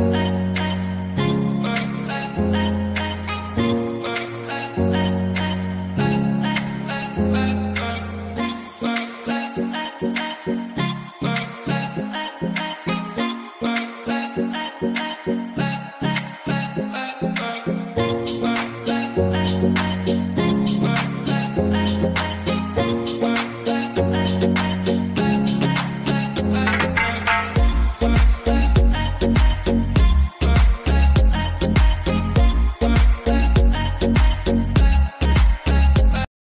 uh, uh, uh,